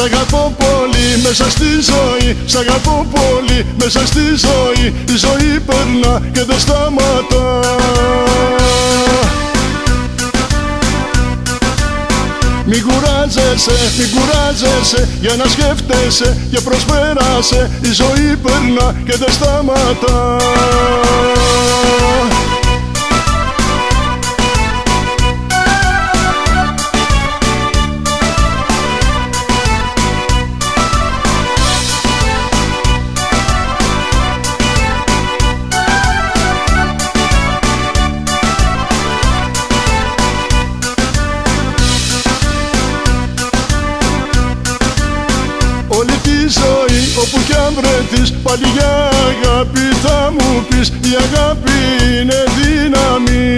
αγαπώ πολύ μέσα στη ζωή Σ' αγαπώ πολύ μέσα στη ζωή. Η ζωή περνά και δεν σταματά. Μη κουράζεσαι, μη κουράζεσαι για να σκέφτεσαι και προσπέρασε Η ζωή περνά και δεν σταματά αν βρεθείς Πάλι για αγάπη θα μου πεις Η αγάπη είναι δύναμη.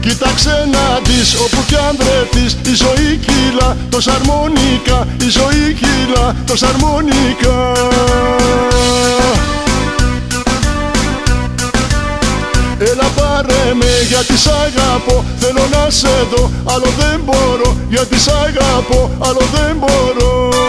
Κοίταξε να δεις όπου κι αν βρεθείς Η ζωή κύλα το σαρμονικά Η ζωή κύλα το σαρμονικά με γιατί σ' αγαπώ. Θέλω να σε δω άλλο δεν μπορώ. Γιατί σ' αγαπώ άλλο δεν μπορώ